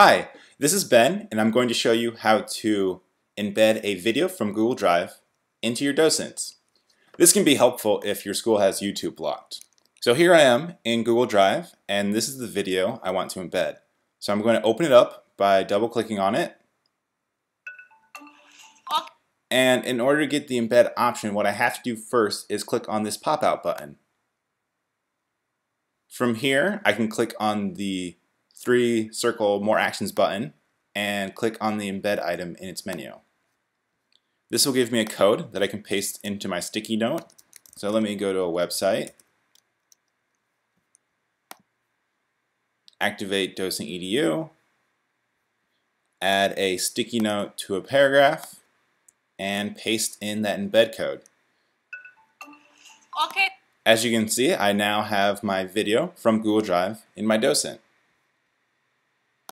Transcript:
Hi, this is Ben and I'm going to show you how to embed a video from Google Drive into your docents. This can be helpful if your school has YouTube blocked. So here I am in Google Drive and this is the video I want to embed. So I'm going to open it up by double clicking on it. And in order to get the embed option, what I have to do first is click on this pop-out button. From here, I can click on the three circle more actions button and click on the embed item in its menu. This will give me a code that I can paste into my sticky note. So let me go to a website, activate Docent EDU, add a sticky note to a paragraph, and paste in that embed code. Okay. As you can see, I now have my video from Google Drive in my docent.